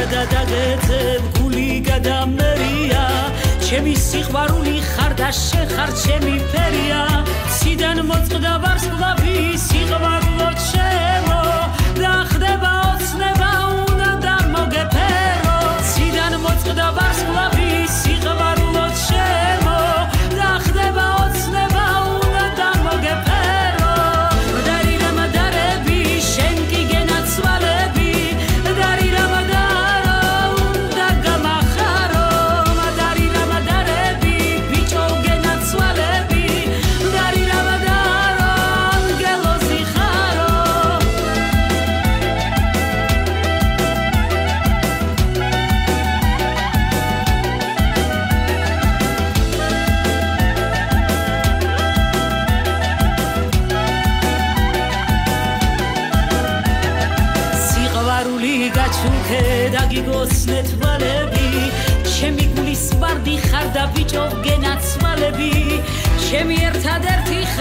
გარდა დაგეცე გული გადამერია ჩემი სიყვარული ხარ და შეხარ ჩემი ფერია. ციდან მოწყდა ვარსკვლავი სიყვარულო გაჩუქე და გიგოცნე თვალები. ჩემი გულის ვარდი ხარ და ბიჭო გენაცვალები ჩემი ერთადერთი ხარ